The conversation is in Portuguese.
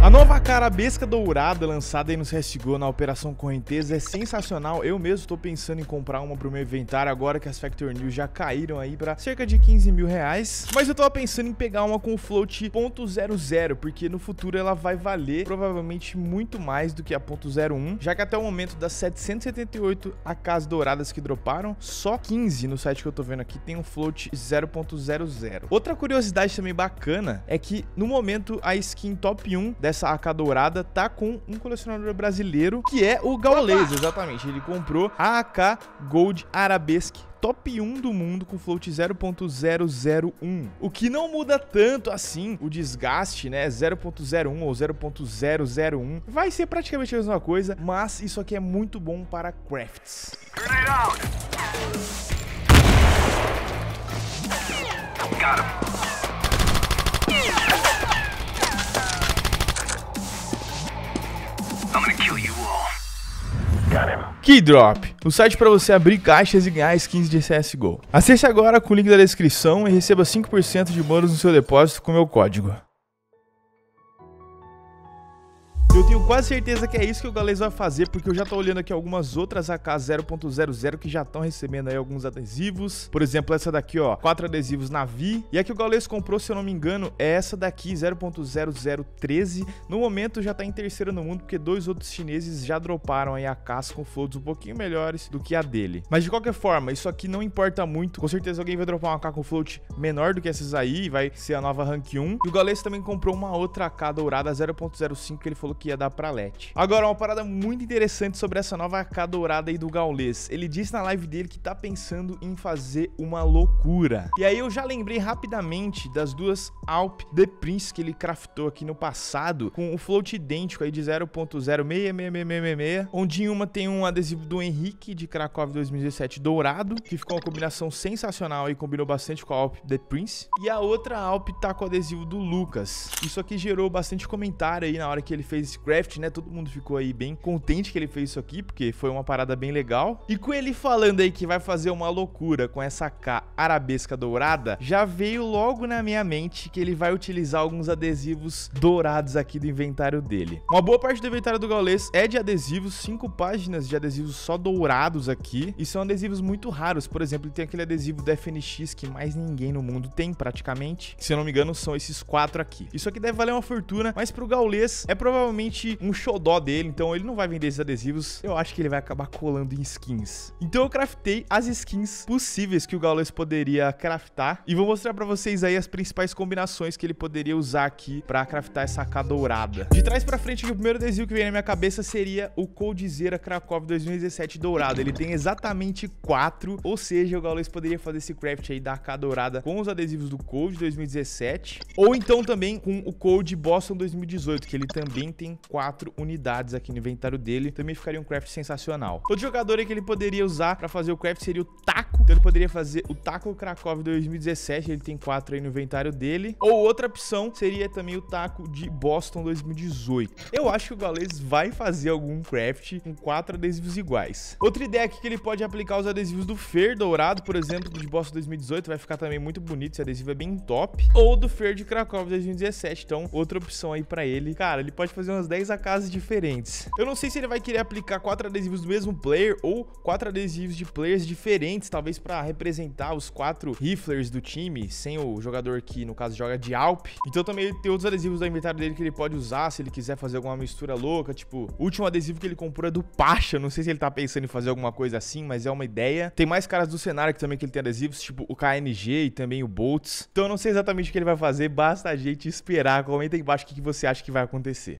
A nova carabesca dourada lançada aí no CSGO na Operação Correnteza é sensacional. Eu mesmo estou pensando em comprar uma pro meu inventário agora que as Factor News já caíram aí para cerca de 15 mil reais. Mas eu tava pensando em pegar uma com float .00, porque no futuro ela vai valer provavelmente muito mais do que a .01, já que até o momento das 778 AKs douradas que droparam, só 15 no site que eu tô vendo aqui tem um float 0.00. Outra curiosidade também bacana é que no momento a skin top 1 dessa AK dourada tá com um colecionador brasileiro, que é o Gaules, exatamente. Ele comprou a AK Gold Arabesque top 1 do mundo com float 0.001. O que não muda tanto assim o desgaste, né? 0.01 ou 0.001. Vai ser praticamente a mesma coisa, mas isso aqui é muito bom para crafts. Got him. Keydrop, o site para você abrir caixas e ganhar skins de CSGO. Acesse agora com o link da descrição e receba 5% de bônus no seu depósito com meu código. Eu tenho quase certeza que é isso que o Galês vai fazer, porque eu já tô olhando aqui algumas outras AK 0.00 que já estão recebendo aí alguns adesivos. Por exemplo, essa daqui, ó, quatro adesivos Navi. E a que o Galês comprou, se eu não me engano, é essa daqui, 0.0013. No momento já tá em terceiro no mundo, porque dois outros chineses já droparam aí AKs com floats um pouquinho melhores do que a dele. Mas de qualquer forma, isso aqui não importa muito. Com certeza alguém vai dropar uma AK com float menor do que essas aí, vai ser a nova Rank 1. E o Galês também comprou uma outra AK dourada 0.05 que ele falou que ia dar pra Let. Agora, uma parada muito interessante sobre essa nova AK dourada aí do Gaules. Ele disse na live dele que tá pensando em fazer uma loucura. E aí eu já lembrei rapidamente das duas Alp The Prince que ele craftou aqui no passado, com o float idêntico aí de 0.06666, onde em uma tem um adesivo do Henrique de Krakow 2017 dourado, que ficou uma combinação sensacional e combinou bastante com a Alp The Prince. E a outra Alp tá com o adesivo do Lucas. Isso aqui gerou bastante comentário aí na hora que ele fez esse craft, né? Todo mundo ficou aí bem contente que ele fez isso aqui, porque foi uma parada bem legal. E com ele falando aí que vai fazer uma loucura com essa K arabesca dourada, já veio logo na minha mente que ele vai utilizar alguns adesivos dourados aqui do inventário dele. Uma boa parte do inventário do Gaules é de adesivos, cinco páginas de adesivos só dourados aqui, e são adesivos muito raros. Por exemplo, tem aquele adesivo da FNX que mais ninguém no mundo tem, praticamente. Se eu não me engano, são esses quatro aqui. Isso aqui deve valer uma fortuna, mas pro Gaules é provavelmente um xodó dele, então ele não vai vender esses adesivos. Eu acho que ele vai acabar colando em skins. Então eu craftei as skins possíveis que o Gaules poderia craftar e vou mostrar pra vocês aí as principais combinações que ele poderia usar aqui pra craftar essa AK dourada. De trás pra frente, o primeiro adesivo que vem na minha cabeça seria o Coldzera Krakow 2017 dourado. Ele tem exatamente quatro, ou seja, o Gaules poderia fazer esse craft aí da AK dourada com os adesivos do Cold 2017, ou então também com o Cold Boston 2018, que ele também tem quatro unidades aqui no inventário dele. Também ficaria um craft sensacional. Outro jogador aí que ele poderia usar para fazer o craft seria o Taco. Então ele poderia fazer o Taco Krakow 2017, ele tem quatro aí no inventário dele. Ou outra opção seria também o Taco de Boston 2018. Eu acho que o Gaules vai fazer algum craft com quatro adesivos iguais. Outra ideia aqui que ele pode aplicar os adesivos do Fer Dourado, por exemplo, de Boston 2018, vai ficar também muito bonito, esse adesivo é bem top. Ou do Fer de Krakow 2017, então outra opção aí para ele. Cara, ele pode fazer umas 10 AKs diferentes. Eu não sei se ele vai querer aplicar quatro adesivos do mesmo player ou quatro adesivos de players diferentes, talvez para representar os quatro riflers do time, sem o jogador que, no caso, joga de Alp. Então também tem outros adesivos do inventário dele que ele pode usar se ele quiser fazer alguma mistura louca, tipo, o último adesivo que ele comprou é do Pacha, não sei se ele tá pensando em fazer alguma coisa assim, mas é uma ideia. Tem mais caras do cenário que também que ele tem adesivos, tipo o KNG e também o Boltz. Então eu não sei exatamente o que ele vai fazer, basta a gente esperar. Comenta aí embaixo o que você acha que vai acontecer.